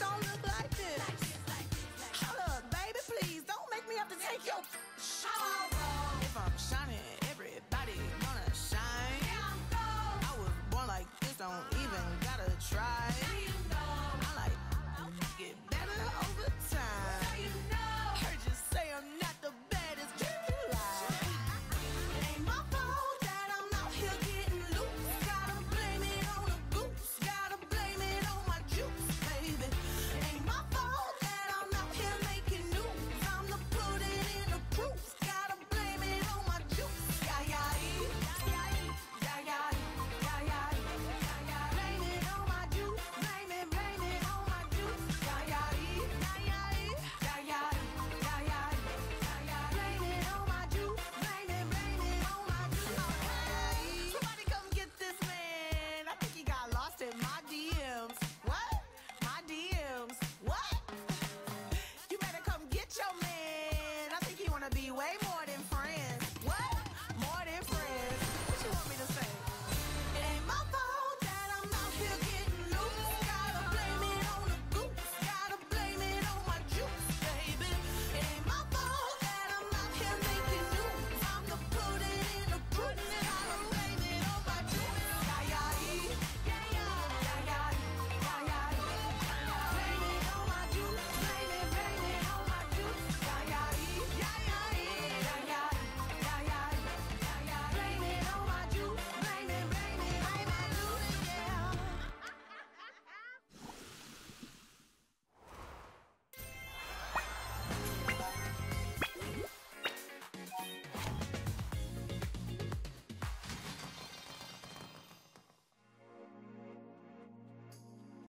lost